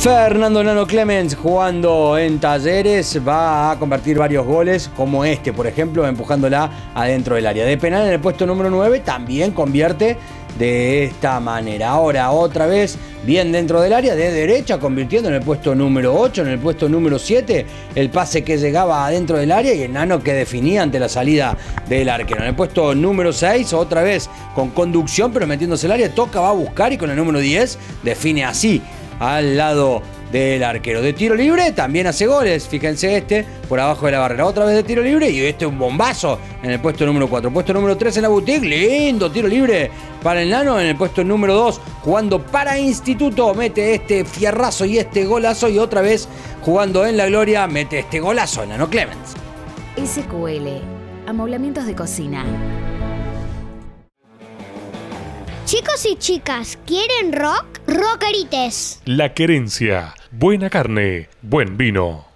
Fernando Nano Clemens jugando en talleres va a convertir varios goles, como este, por ejemplo, empujándola adentro del área. De penal en el puesto número 9 también convierte de esta manera. Ahora otra vez bien dentro del área, de derecha, convirtiendo en el puesto número 8, en el puesto número 7, el pase que llegaba adentro del área y el nano que definía ante la salida del arquero. En el puesto número 6, otra vez con conducción, pero metiéndose el área, toca, va a buscar y con el número 10 define así al lado del arquero. De tiro libre también hace goles. Fíjense este por abajo de la barrera. Otra vez de tiro libre y este un bombazo en el puesto número 4. Puesto número 3 en la boutique. Lindo tiro libre para el nano. En el puesto número 2 jugando para Instituto. Mete este fierrazo y este golazo. Y otra vez jugando en la gloria. Mete este golazo Nano Clemens. SQL. Amoblamientos de cocina. Chicos y chicas, ¿quieren rock? Rockerites. La querencia, buena carne, buen vino.